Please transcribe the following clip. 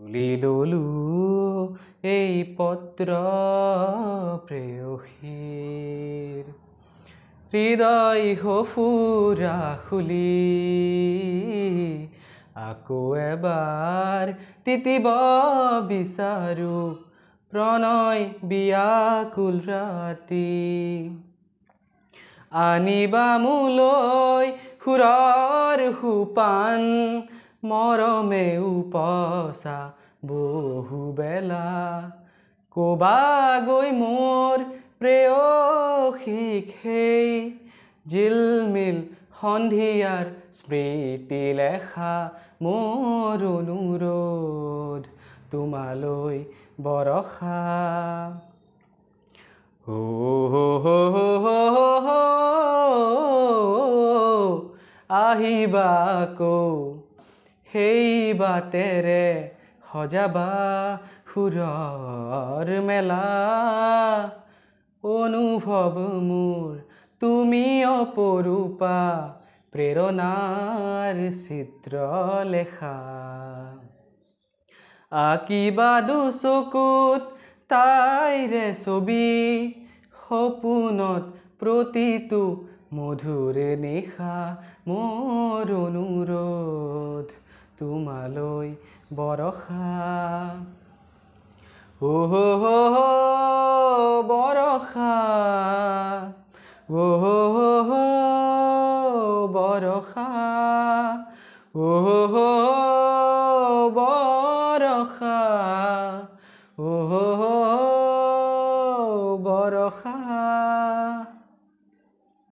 তুলি ললু এই পত্র প্রেয়সীৰ হৃদয় সফুৰা খুলি, আকৌ এবাৰ তিতিব বিচাৰো প্ৰণয় বিয়াকুল ৰাতি আনিবা মোলৈ সুৰৰ সোপান মৰমে উপচা বহুবেলা ক'বা গৈ মোৰ প্ৰেয়সীক সেই জিলমিল সন্ধিয়াৰ স্মৃতি লেখা মোৰ অনুৰোধ তোমালৈ বৰষা আহিবা আকৌ সেই বাটেৰে সজাবা সুৰৰ মেলা। অনুভৱ মোৰ তুমি অপৰূপা প্ৰেৰণাৰ চিত্ৰলেখা আঁকিবা দুচকুত তাইৰে ছবি, সপোনত প্ৰতিটো মধুৰ নিশা মোৰ অনুৰোধ তোমালৈ বৰষা অহ বৰষা অহ বৰষা অহ বৰষা অহ বৰষা